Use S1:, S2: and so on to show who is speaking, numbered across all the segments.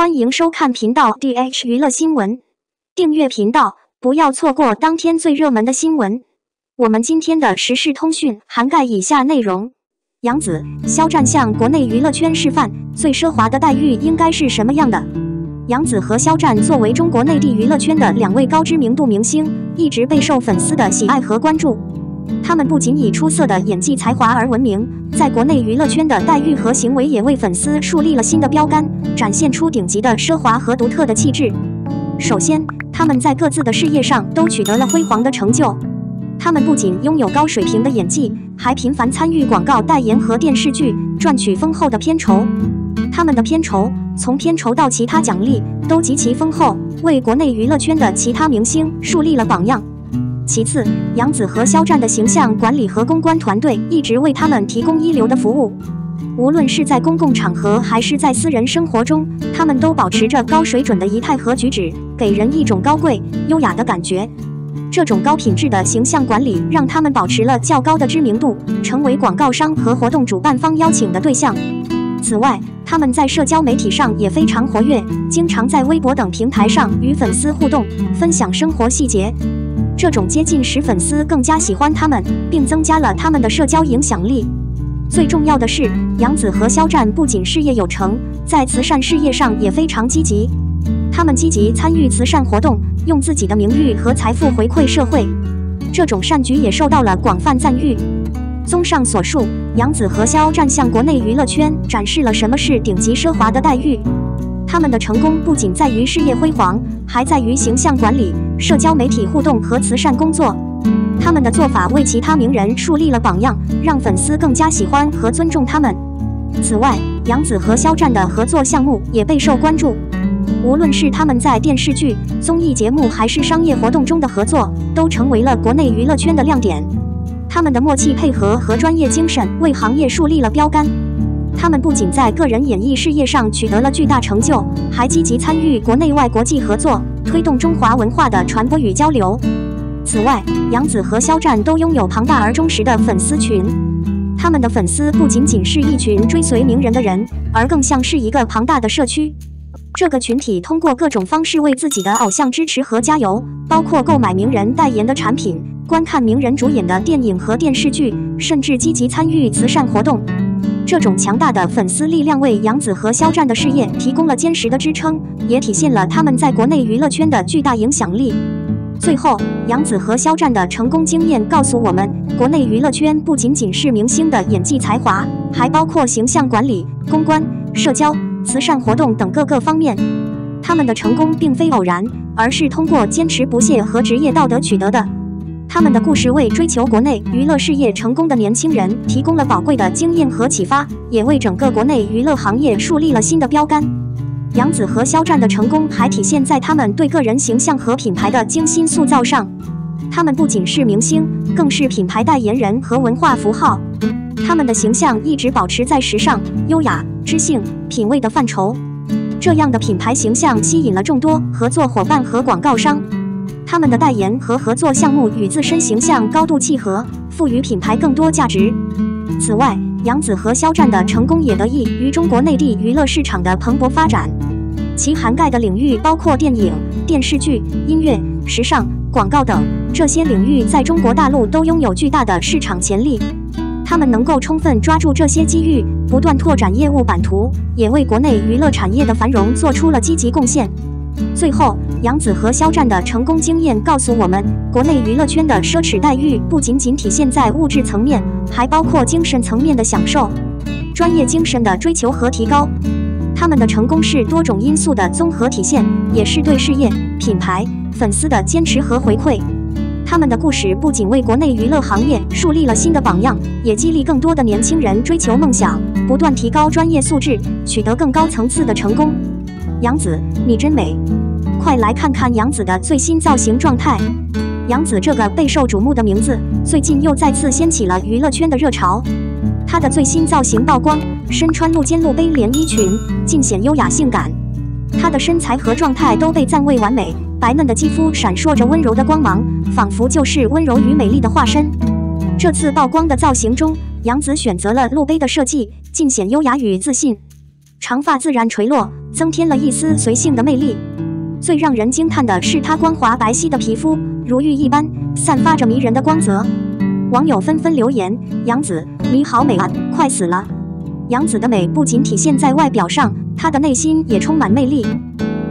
S1: 欢迎收看频道 DH 娱乐新闻，订阅频道，不要错过当天最热门的新闻。我们今天的时事通讯涵盖以下内容：杨紫、肖战向国内娱乐圈示范最奢华的待遇应该是什么样的。杨紫和肖战作为中国内地娱乐圈的两位高知名度明星，一直备受粉丝的喜爱和关注。他们不仅以出色的演技才华而闻名，在国内娱乐圈的待遇和行为也为粉丝树立了新的标杆，展现出顶级的奢华和独特的气质。首先，他们在各自的事业上都取得了辉煌的成就。他们不仅拥有高水平的演技，还频繁参与广告代言和电视剧，赚取丰厚的片酬。他们的片酬，从片酬到其他奖励，都极其丰厚，为国内娱乐圈的其他明星树立了榜样。其次，杨紫和肖战的形象管理和公关团队一直为他们提供一流的服务。无论是在公共场合还是在私人生活中，他们都保持着高水准的仪态和举止，给人一种高贵优雅的感觉。这种高品质的形象管理让他们保持了较高的知名度，成为广告商和活动主办方邀请的对象。此外，他们在社交媒体上也非常活跃，经常在微博等平台上与粉丝互动，分享生活细节。这种接近使粉丝更加喜欢他们，并增加了他们的社交影响力。最重要的是，杨紫和肖战不仅事业有成，在慈善事业上也非常积极。他们积极参与慈善活动，用自己的名誉和财富回馈社会。这种善举也受到了广泛赞誉。综上所述，杨紫和肖战向国内娱乐圈展示了什么是顶级奢华的待遇。他们的成功不仅在于事业辉煌，还在于形象管理、社交媒体互动和慈善工作。他们的做法为其他名人树立了榜样，让粉丝更加喜欢和尊重他们。此外，杨紫和肖战的合作项目也备受关注。无论是他们在电视剧、综艺节目还是商业活动中的合作，都成为了国内娱乐圈的亮点。他们的默契配合和专业精神为行业树立了标杆。他们不仅在个人演艺事业上取得了巨大成就，还积极参与国内外国际合作，推动中华文化的传播与交流。此外，杨紫和肖战都拥有庞大而忠实的粉丝群。他们的粉丝不仅仅是一群追随名人的人，而更像是一个庞大的社区。这个群体通过各种方式为自己的偶像支持和加油，包括购买名人代言的产品、观看名人主演的电影和电视剧，甚至积极参与慈善活动。这种强大的粉丝力量为杨紫和肖战的事业提供了坚实的支撑，也体现了他们在国内娱乐圈的巨大影响力。最后，杨紫和肖战的成功经验告诉我们，国内娱乐圈不仅仅是明星的演技才华，还包括形象管理、公关、社交、慈善活动等各个方面。他们的成功并非偶然，而是通过坚持不懈和职业道德取得的。他们的故事为追求国内娱乐事业成功的年轻人提供了宝贵的经验和启发，也为整个国内娱乐行业树立了新的标杆。杨紫和肖战的成功还体现在他们对个人形象和品牌的精心塑造上。他们不仅是明星，更是品牌代言人和文化符号。他们的形象一直保持在时尚、优雅、知性、品味的范畴。这样的品牌形象吸引了众多合作伙伴和广告商。他们的代言和合作项目与自身形象高度契合，赋予品牌更多价值。此外，杨紫和肖战的成功也得益于中国内地娱乐市场的蓬勃发展，其涵盖的领域包括电影、电视剧、音乐、时尚、广告等，这些领域在中国大陆都拥有巨大的市场潜力。他们能够充分抓住这些机遇，不断拓展业务版图，也为国内娱乐产业的繁荣做出了积极贡献。最后，杨紫和肖战的成功经验告诉我们，国内娱乐圈的奢侈待遇不仅仅体现在物质层面，还包括精神层面的享受、专业精神的追求和提高。他们的成功是多种因素的综合体现，也是对事业、品牌、粉丝的坚持和回馈。他们的故事不仅为国内娱乐行业树立了新的榜样，也激励更多的年轻人追求梦想，不断提高专业素质，取得更高层次的成功。杨紫，你真美！快来看看杨紫的最新造型状态。杨紫这个备受瞩目的名字，最近又再次掀起了娱乐圈的热潮。她的最新造型曝光，身穿露肩露背连衣裙，尽显优雅性感。她的身材和状态都被赞为完美，白嫩的肌肤闪烁着温柔的光芒，仿佛就是温柔与美丽的化身。这次曝光的造型中，杨紫选择了露背的设计，尽显优雅与自信。长发自然垂落。增添了一丝随性的魅力。最让人惊叹的是她光滑白皙的皮肤，如玉一般，散发着迷人的光泽。网友纷纷留言：“杨紫，你好美啊，快死了！”杨紫的美不仅体现在外表上，她的内心也充满魅力。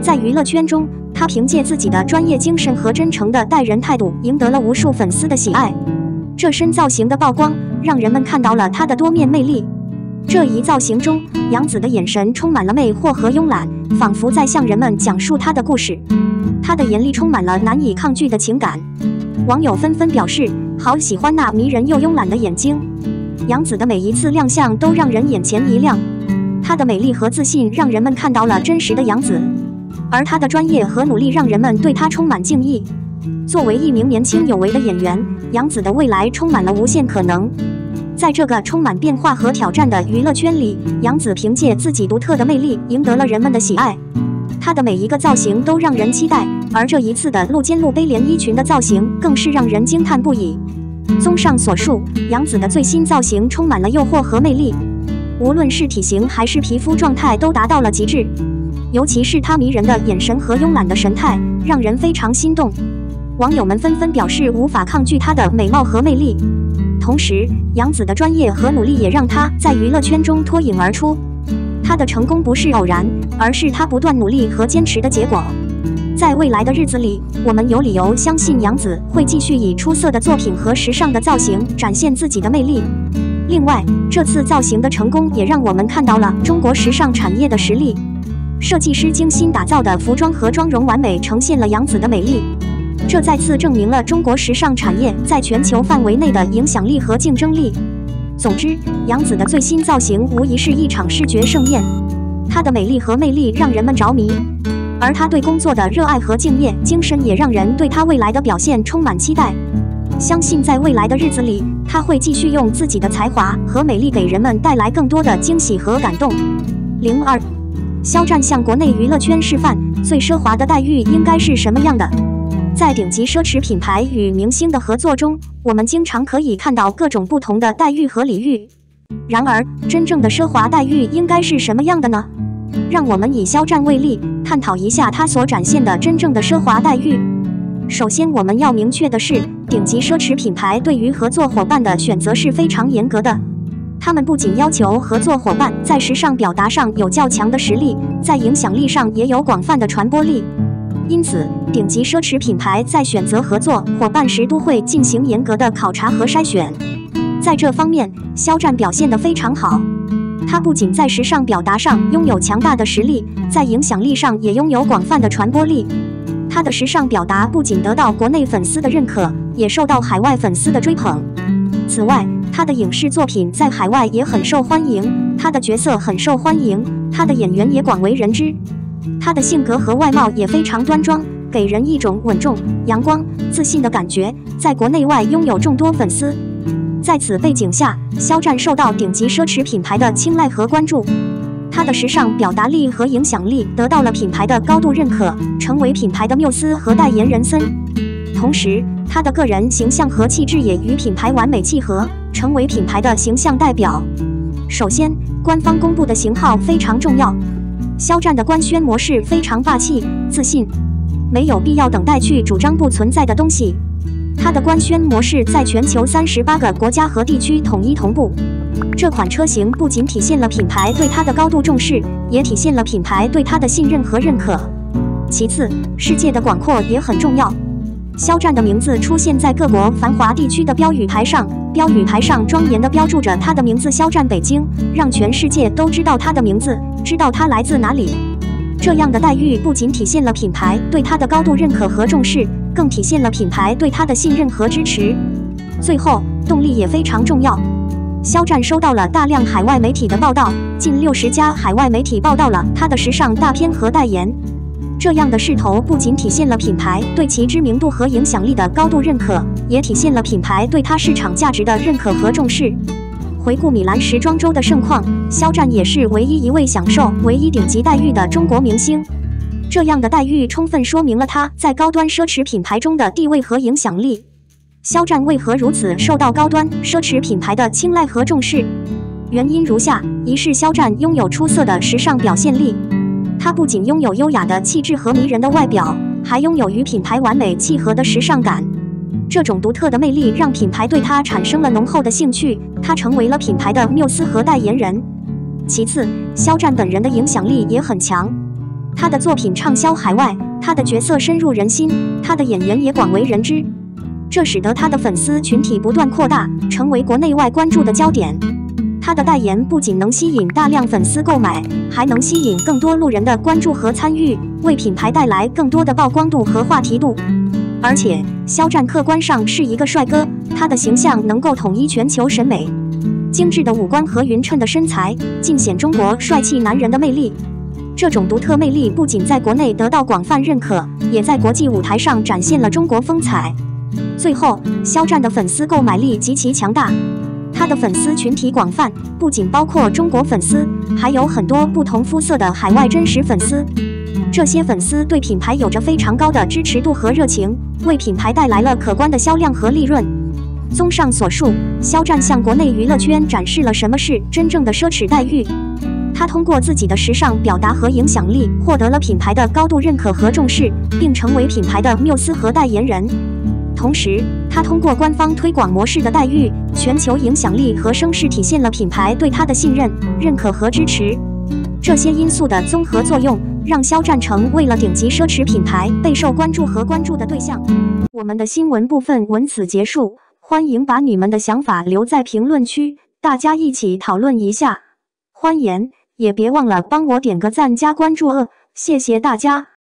S1: 在娱乐圈中，她凭借自己的专业精神和真诚的待人态度，赢得了无数粉丝的喜爱。这身造型的曝光，让人们看到了她的多面魅力。这一造型中，杨紫的眼神充满了魅惑和慵懒，仿佛在向人们讲述她的故事。她的眼里充满了难以抗拒的情感。网友纷纷表示，好喜欢那迷人又慵懒的眼睛。杨紫的每一次亮相都让人眼前一亮，她的美丽和自信让人们看到了真实的杨紫，而她的专业和努力让人们对她充满敬意。作为一名年轻有为的演员，杨紫的未来充满了无限可能。在这个充满变化和挑战的娱乐圈里，杨紫凭借自己独特的魅力赢得了人们的喜爱。她的每一个造型都让人期待，而这一次的露肩露背连衣裙的造型更是让人惊叹不已。综上所述，杨紫的最新造型充满了诱惑和魅力，无论是体型还是皮肤状态都达到了极致。尤其是她迷人的眼神和慵懒的神态，让人非常心动。网友们纷纷表示无法抗拒她的美貌和魅力。同时，杨紫的专业和努力也让她在娱乐圈中脱颖而出。她的成功不是偶然，而是她不断努力和坚持的结果。在未来的日子里，我们有理由相信杨紫会继续以出色的作品和时尚的造型展现自己的魅力。另外，这次造型的成功也让我们看到了中国时尚产业的实力。设计师精心打造的服装和妆容完美呈现了杨紫的美丽，这再次证明了中国时尚产业在全球范围内的影响力和竞争力。总之，杨紫的最新造型无疑是一场视觉盛宴，她的美丽和魅力让人们着迷。而他对工作的热爱和敬业精神，也让人对她未来的表现充满期待。相信在未来的日子里，他会继续用自己的才华和美丽，给人们带来更多的惊喜和感动。零二，肖战向国内娱乐圈示范最奢华的待遇应该是什么样的？在顶级奢侈品牌与明星的合作中，我们经常可以看到各种不同的待遇和礼遇。然而，真正的奢华待遇应该是什么样的呢？让我们以肖战为例，探讨一下他所展现的真正的奢华待遇。首先，我们要明确的是，顶级奢侈品牌对于合作伙伴的选择是非常严格的。他们不仅要求合作伙伴在时尚表达上有较强的实力，在影响力上也有广泛的传播力。因此，顶级奢侈品牌在选择合作伙伴时都会进行严格的考察和筛选。在这方面，肖战表现得非常好。他不仅在时尚表达上拥有强大的实力，在影响力上也拥有广泛的传播力。他的时尚表达不仅得到国内粉丝的认可，也受到海外粉丝的追捧。此外，他的影视作品在海外也很受欢迎，他的角色很受欢迎，他的演员也广为人知。他的性格和外貌也非常端庄，给人一种稳重、阳光、自信的感觉，在国内外拥有众多粉丝。在此背景下，肖战受到顶级奢侈品牌的青睐和关注，他的时尚表达力和影响力得到了品牌的高度认可，成为品牌的缪斯和代言人森。同时，他的个人形象和气质也与品牌完美契合，成为品牌的形象代表。首先，官方公布的型号非常重要，肖战的官宣模式非常霸气、自信，没有必要等待去主张不存在的东西。他的官宣模式在全球三十八个国家和地区统一同步。这款车型不仅体现了品牌对它的高度重视，也体现了品牌对它的信任和认可。其次，世界的广阔也很重要。肖战的名字出现在各国繁华地区的标语牌上，标语牌上庄严地标注着他的名字“肖战北京”，让全世界都知道他的名字，知道他来自哪里。这样的待遇不仅体现了品牌对他的高度认可和重视。更体现了品牌对他的信任和支持。最后，动力也非常重要。肖战收到了大量海外媒体的报道，近六十家海外媒体报道了他的时尚大片和代言。这样的势头不仅体现了品牌对其知名度和影响力的高度认可，也体现了品牌对他市场价值的认可和重视。回顾米兰时装周的盛况，肖战也是唯一一位享受唯一顶级待遇的中国明星。这样的待遇充分说明了他在高端奢侈品牌中的地位和影响力。肖战为何如此受到高端奢侈品牌的青睐和重视？原因如下：一是肖战拥有出色的时尚表现力，他不仅拥有优雅的气质和迷人的外表，还拥有与品牌完美契合的时尚感。这种独特的魅力让品牌对他产生了浓厚的兴趣，他成为了品牌的缪斯和代言人。其次，肖战本人的影响力也很强，他的作品畅销海外，他的角色深入人心，他的演员也广为人知，这使得他的粉丝群体不断扩大，成为国内外关注的焦点。他的代言不仅能吸引大量粉丝购买，还能吸引更多路人的关注和参与，为品牌带来更多的曝光度和话题度。而且，肖战客观上是一个帅哥，他的形象能够统一全球审美，精致的五官和匀称的身材，尽显中国帅气男人的魅力。这种独特魅力不仅在国内得到广泛认可，也在国际舞台上展现了中国风采。最后，肖战的粉丝购买力极其强大。他的粉丝群体广泛，不仅包括中国粉丝，还有很多不同肤色的海外真实粉丝。这些粉丝对品牌有着非常高的支持度和热情，为品牌带来了可观的销量和利润。综上所述，肖战向国内娱乐圈展示了什么是真正的奢侈待遇。他通过自己的时尚表达和影响力，获得了品牌的高度认可和重视，并成为品牌的缪斯和代言人。同时，他通过官方推广模式的待遇、全球影响力和声势，体现了品牌对他的信任、认可和支持。这些因素的综合作用，让肖战成为了顶级奢侈品牌备受关注和关注的对象。我们的新闻部分文此结束，欢迎把你们的想法留在评论区，大家一起讨论一下。欢迎，也别忘了帮我点个赞加关注哦，谢谢大家。